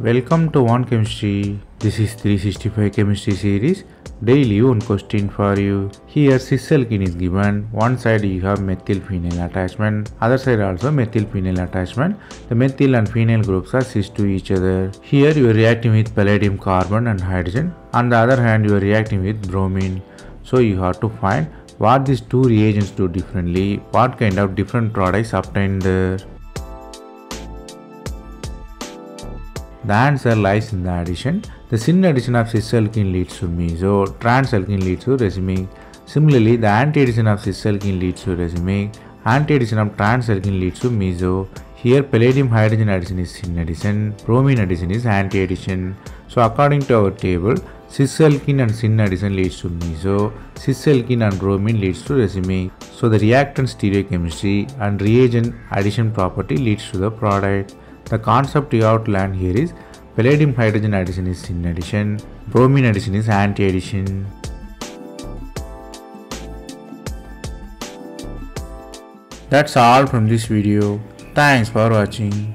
Welcome to One Chemistry. This is 365 Chemistry series. Daily one question for you. Here cis alkene is given. One side you have methyl phenyl attachment. Other side also methyl phenyl attachment. The methyl and phenyl groups are cis to each other. Here you are reacting with palladium carbon and hydrogen. On the other hand you are reacting with bromine. So you have to find what these two reagents do differently, what kind of different products obtained there. The answer lies in the addition. The syn addition of cis alkene leads to meso, trans alkene leads to racemic. Similarly, the anti-addition of cis alkene leads to racemic, anti-addition of trans alkene leads to meso. Here, palladium hydrogen addition is syn addition, bromine addition is anti-addition. So, according to our table, cis alkene and syn addition leads to meso, cis alkene and bromine leads to racemic. So, the reactant stereochemistry and reagent addition property leads to the product. The concept you have to learn here is palladium hydrogen addition is syn addition, bromine addition is anti-addition. That's all from this video. Thanks for watching.